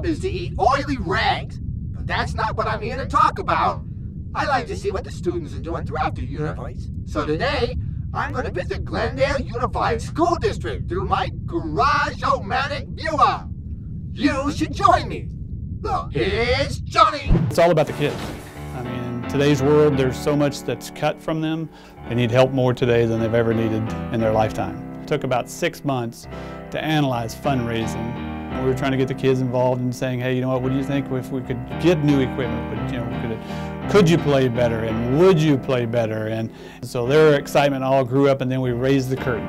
job is to eat oily rags, but that's not what I'm here to talk about. I like to see what the students are doing throughout the universe. So today, I'm going to visit Glendale Unified School District through my garage-o-matic viewer. You should join me. Look, here's Johnny. It's all about the kids. I mean, in today's world, there's so much that's cut from them. They need help more today than they've ever needed in their lifetime. It took about six months to analyze fundraising. We were trying to get the kids involved and saying, hey, you know what, what do you think if we could get new equipment? But, you know, could, could you play better and would you play better? And so their excitement all grew up and then we raised the curtain.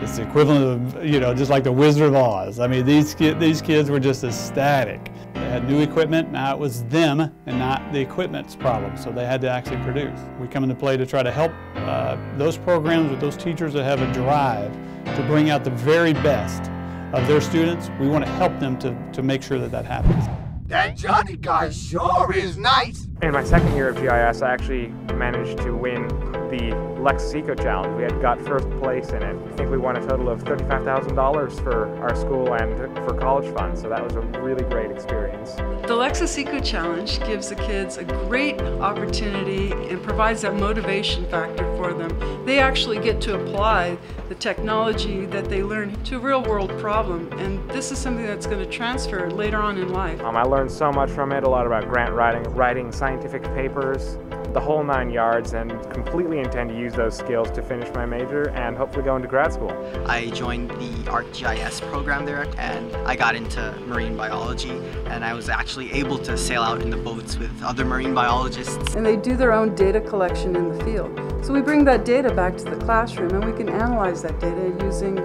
It's the equivalent of, you know, just like the Wizard of Oz. I mean, these, these kids were just ecstatic. They had new equipment, now it was them and not the equipment's problem, so they had to actually produce. We come into play to try to help uh, those programs with those teachers that have a drive to bring out the very best of their students. We want to help them to, to make sure that that happens. That Johnny guy sure is nice. In my second year of GIS, I actually managed to win the Lexus Eco Challenge. We had got first place in it. I think we won a total of $35,000 for our school and for college funds, so that was a really great experience. The Lexus Eco Challenge gives the kids a great opportunity and provides that motivation factor for them. They actually get to apply the technology that they learn to a real world problem, and this is something that's going to transfer later on in life. Um, I learned so much from it, a lot about grant writing, writing scientific papers, the whole nine yards and completely intend to use those skills to finish my major and hopefully go into grad school. I joined the ArcGIS program there and I got into marine biology and I was actually able to sail out in the boats with other marine biologists. And they do their own data collection in the field. So we bring that data back to the classroom and we can analyze that data using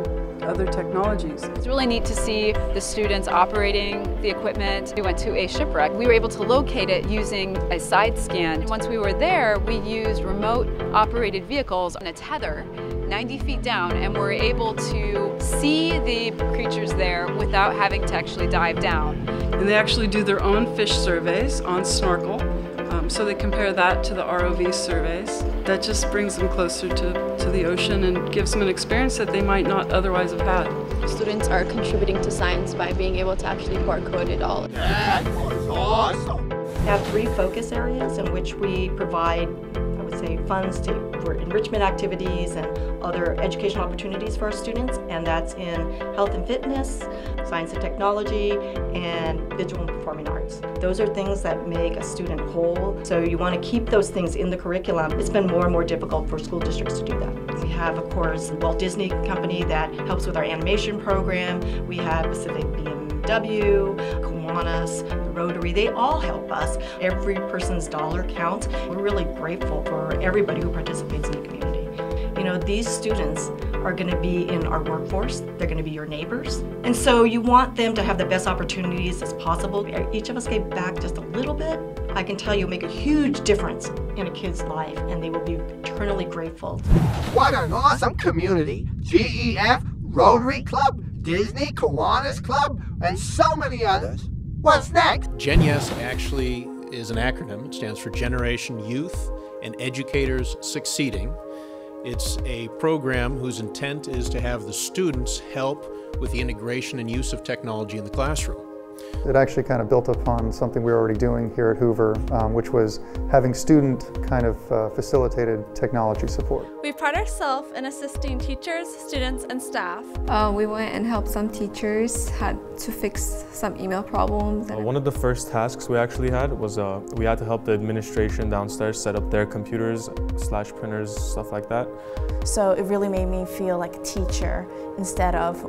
other technologies. It's really neat to see the students operating the equipment. We went to a shipwreck. We were able to locate it using a side scan. Once we were there, we used remote operated vehicles on a tether 90 feet down and we're able to see the creatures there without having to actually dive down. And they actually do their own fish surveys on snorkel. So they compare that to the ROV surveys. That just brings them closer to, to the ocean and gives them an experience that they might not otherwise have had. Students are contributing to science by being able to actually barcode it all. That was awesome. Have three focus areas in which we provide I would say funds to, for enrichment activities and other educational opportunities for our students, and that's in health and fitness, science and technology, and visual and performing arts. Those are things that make a student whole, so you want to keep those things in the curriculum. It's been more and more difficult for school districts to do that. We have, of course, Walt Disney Company that helps with our animation program. We have Pacific BMW, Kiwanis, the Rotary, they all help us. Every person's dollar counts. We're really grateful for everybody who participates in the community. You know, these students are going to be in our workforce. They're going to be your neighbors. And so you want them to have the best opportunities as possible. Each of us gave back just a little bit. I can tell you make a huge difference in a kid's life and they will be eternally grateful. What an awesome community. GEF, Rotary Club, Disney, Kiwanis Club, and so many others. What's next? GenYes actually is an acronym. It stands for Generation Youth and Educators Succeeding. It's a program whose intent is to have the students help with the integration and use of technology in the classroom. It actually kind of built upon something we were already doing here at Hoover, um, which was having student kind of uh, facilitated technology support. We pride ourselves in assisting teachers, students, and staff. Uh, we went and helped some teachers, had to fix some email problems. Uh, one of the first tasks we actually had was uh, we had to help the administration downstairs set up their computers, slash printers, stuff like that. So it really made me feel like a teacher instead of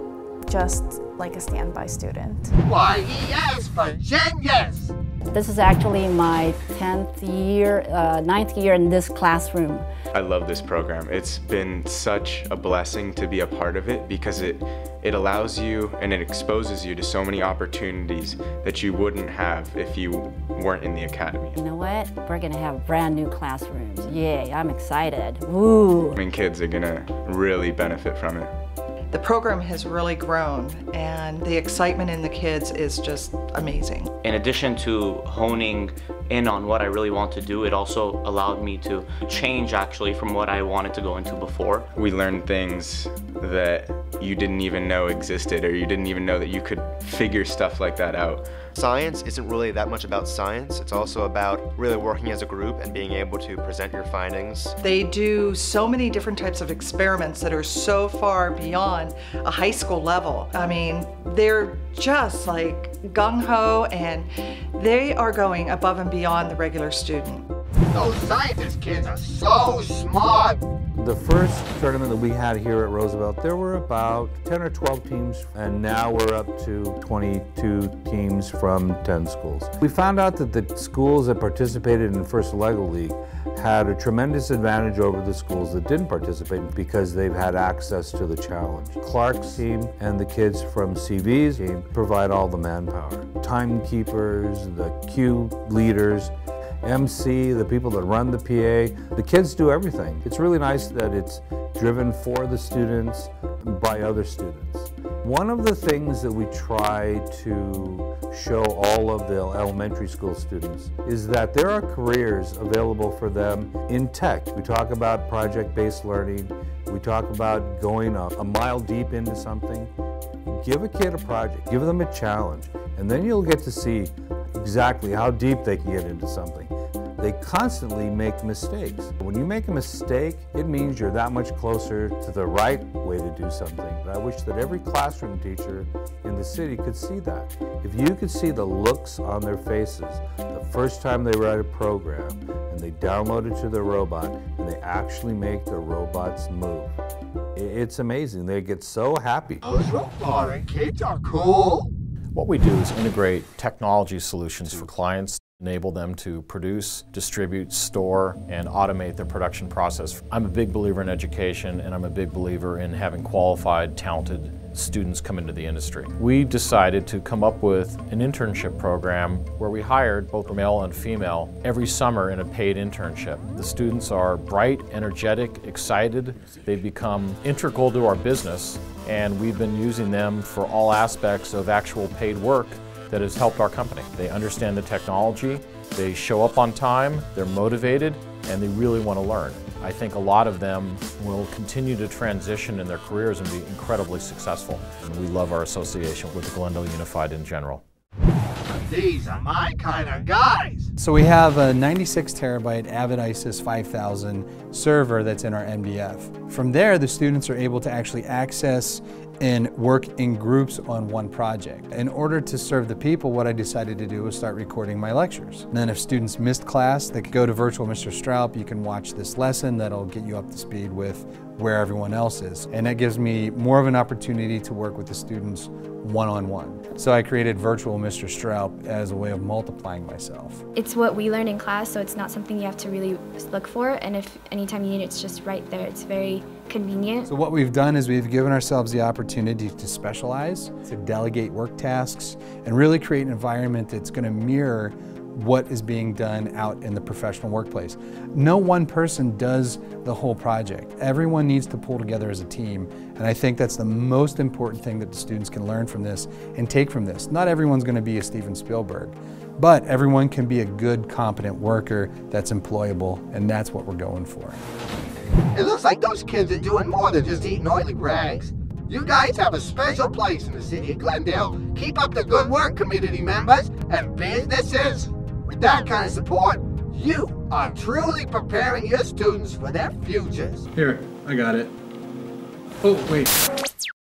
just like a standby student. Why, yes, for Gen Yes! This is actually my 10th year, uh, 9th year in this classroom. I love this program. It's been such a blessing to be a part of it because it, it allows you and it exposes you to so many opportunities that you wouldn't have if you weren't in the academy. You know what? We're going to have brand new classrooms. Yay, I'm excited. Woo! I mean, kids are going to really benefit from it. The program has really grown and the excitement in the kids is just amazing. In addition to honing in on what I really want to do, it also allowed me to change actually from what I wanted to go into before. We learned things that you didn't even know existed or you didn't even know that you could figure stuff like that out. Science isn't really that much about science, it's also about really working as a group and being able to present your findings. They do so many different types of experiments that are so far beyond a high school level. I mean, they're just like gung-ho and they are going above and beyond the regular student. Those scientist kids are so smart. The first tournament that we had here at Roosevelt, there were about 10 or 12 teams, and now we're up to 22 teams from 10 schools. We found out that the schools that participated in the First Lego League had a tremendous advantage over the schools that didn't participate because they've had access to the challenge. Clark's team and the kids from CV's team provide all the manpower. Timekeepers, the cue leaders, MC, the people that run the PA. The kids do everything. It's really nice that it's driven for the students by other students. One of the things that we try to show all of the elementary school students is that there are careers available for them in tech. We talk about project-based learning. We talk about going a, a mile deep into something. Give a kid a project, give them a challenge, and then you'll get to see exactly how deep they can get into something. They constantly make mistakes. When you make a mistake, it means you're that much closer to the right way to do something. But I wish that every classroom teacher in the city could see that. If you could see the looks on their faces the first time they write a program and they download it to their robot and they actually make the robots move, it's amazing. They get so happy. Those robotic kids are cool. What we do is integrate technology solutions for clients, enable them to produce, distribute, store, and automate their production process. I'm a big believer in education and I'm a big believer in having qualified, talented students come into the industry. We decided to come up with an internship program where we hired both male and female every summer in a paid internship. The students are bright, energetic, excited. They become integral to our business and we've been using them for all aspects of actual paid work that has helped our company. They understand the technology, they show up on time, they're motivated, and they really want to learn. I think a lot of them will continue to transition in their careers and be incredibly successful. And we love our association with Glendale Unified in general. These are my kind of guys. So we have a 96 terabyte Avid ISIS 5000 server that's in our MDF. From there, the students are able to actually access and work in groups on one project. In order to serve the people, what I decided to do was start recording my lectures. And then if students missed class, they could go to Virtual Mr. Straub, you can watch this lesson that'll get you up to speed with where everyone else is. And that gives me more of an opportunity to work with the students one-on-one. -on -one. So I created Virtual Mr. Straub as a way of multiplying myself. It's what we learn in class, so it's not something you have to really look for, and if anytime you need it, it's just right there. It's very convenient. So what we've done is we've given ourselves the opportunity to specialize, to delegate work tasks, and really create an environment that's going to mirror what is being done out in the professional workplace. No one person does the whole project. Everyone needs to pull together as a team, and I think that's the most important thing that the students can learn from this and take from this. Not everyone's going to be a Steven Spielberg, but everyone can be a good, competent worker that's employable, and that's what we're going for. It looks like those kids are doing more than just eating oily rags. You guys have a special place in the city of Glendale. Keep up the good work, community members and businesses. With that kind of support, you are truly preparing your students for their futures. Here, I got it. Oh, wait.